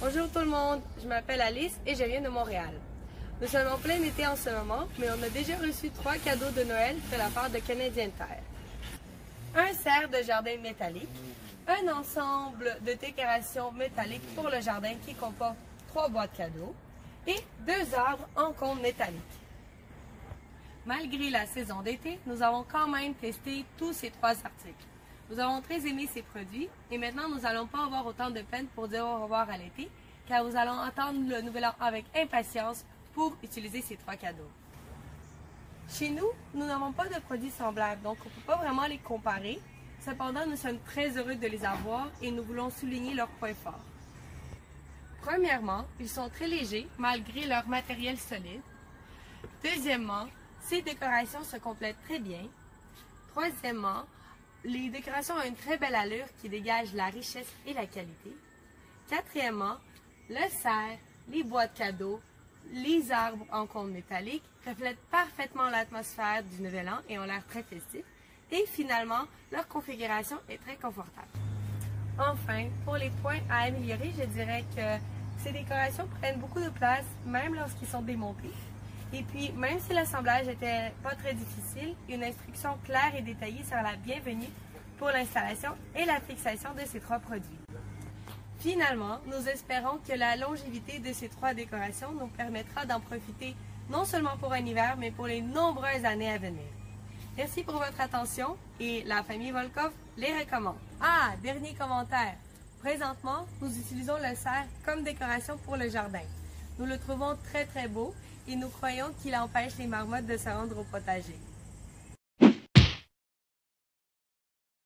Bonjour tout le monde, je m'appelle Alice et je viens de Montréal. Nous sommes en plein été en ce moment, mais on a déjà reçu trois cadeaux de Noël de la part de Canadien Terre. Un cerf de jardin métallique, un ensemble de décorations métalliques pour le jardin qui comporte trois boîtes cadeaux et deux arbres en cône métallique. Malgré la saison d'été, nous avons quand même testé tous ces trois articles. Nous avons très aimé ces produits et maintenant nous n'allons pas avoir autant de peine pour dire au revoir à l'été car nous allons attendre le nouvel an avec impatience pour utiliser ces trois cadeaux. Chez nous, nous n'avons pas de produits semblables, donc on ne peut pas vraiment les comparer. Cependant, nous sommes très heureux de les avoir et nous voulons souligner leurs points forts. Premièrement, ils sont très légers malgré leur matériel solide. Deuxièmement, ces décorations se complètent très bien. Troisièmement, les décorations ont une très belle allure qui dégage la richesse et la qualité. Quatrièmement, le cerf, les boîtes cadeaux, les arbres en cône métallique reflètent parfaitement l'atmosphère du Nouvel An et ont l'air très festifs. Et finalement, leur configuration est très confortable. Enfin, pour les points à améliorer, je dirais que ces décorations prennent beaucoup de place, même lorsqu'ils sont démontés. Et puis, même si l'assemblage n'était pas très difficile, une instruction claire et détaillée sera la bienvenue pour l'installation et la fixation de ces trois produits. Finalement, nous espérons que la longévité de ces trois décorations nous permettra d'en profiter non seulement pour un hiver, mais pour les nombreuses années à venir. Merci pour votre attention et la famille Volkov les recommande. Ah, dernier commentaire. Présentement, nous utilisons le cerf comme décoration pour le jardin. Nous le trouvons très très beau et nous croyons qu'il empêche les marmottes de se rendre au potager.